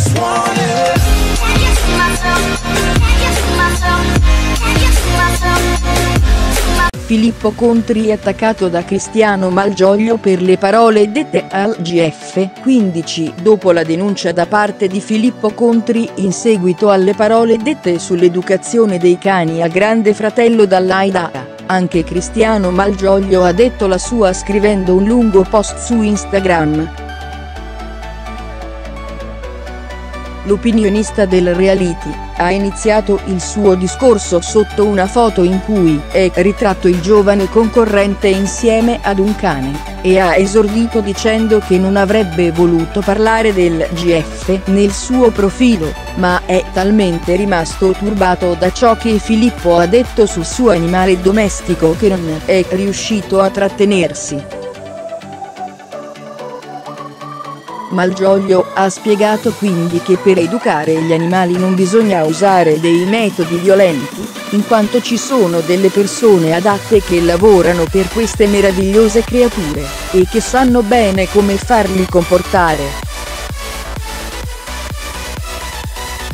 just? Filippo Contri attaccato da Cristiano Malgioglio per le parole dette al GF 15 dopo la denuncia da parte di Filippo Contri in seguito alle parole dette sull'educazione dei cani al grande fratello dall'AIDA. Anche Cristiano Malgioglio ha detto la sua scrivendo un lungo post su Instagram. L'opinionista del reality ha iniziato il suo discorso sotto una foto in cui è ritratto il giovane concorrente insieme ad un cane, e ha esordito dicendo che non avrebbe voluto parlare del GF nel suo profilo, ma è talmente rimasto turbato da ciò che Filippo ha detto sul suo animale domestico che non è riuscito a trattenersi. Malgioglio ha spiegato quindi che per educare gli animali non bisogna usare dei metodi violenti, in quanto ci sono delle persone adatte che lavorano per queste meravigliose creature, e che sanno bene come farli comportare.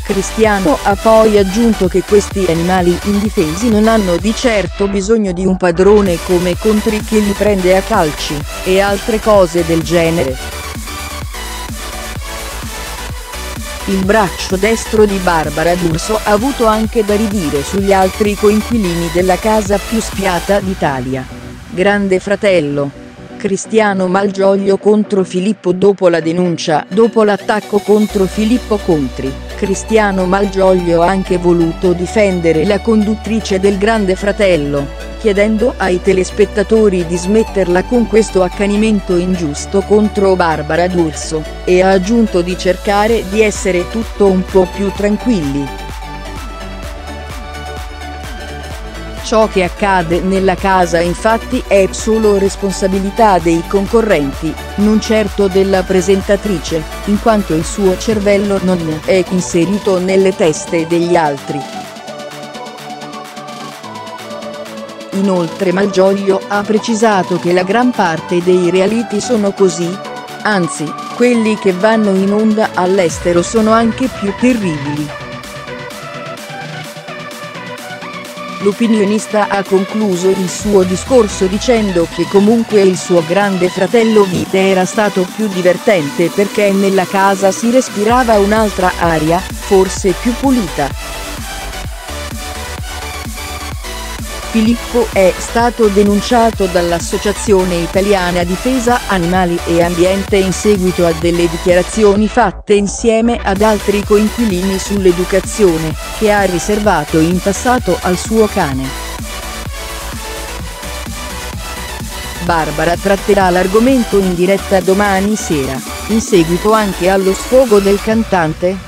Cristiano ha poi aggiunto che questi animali indifesi non hanno di certo bisogno di un padrone come Contri che li prende a calci, e altre cose del genere. Il braccio destro di Barbara D'Urso ha avuto anche da ridire sugli altri coinquilini della casa più spiata d'Italia. Grande fratello. Cristiano Malgioglio contro Filippo dopo la denuncia dopo l'attacco contro Filippo Contri. Cristiano Malgioglio ha anche voluto difendere la conduttrice del Grande Fratello, chiedendo ai telespettatori di smetterla con questo accanimento ingiusto contro Barbara D'Urso, e ha aggiunto di cercare di essere tutto un po' più tranquilli. Ciò che accade nella casa infatti è solo responsabilità dei concorrenti, non certo della presentatrice, in quanto il suo cervello non è inserito nelle teste degli altri. Inoltre Malgioglio ha precisato che la gran parte dei reality sono così. Anzi, quelli che vanno in onda all'estero sono anche più terribili. L'opinionista ha concluso il suo discorso dicendo che comunque il suo grande fratello Vite era stato più divertente perché nella casa si respirava un'altra aria, forse più pulita. Filippo è stato denunciato dall'Associazione Italiana Difesa Animali e Ambiente in seguito a delle dichiarazioni fatte insieme ad altri coinquilini sull'educazione, che ha riservato in passato al suo cane. Barbara tratterà l'argomento in diretta domani sera, in seguito anche allo sfogo del cantante,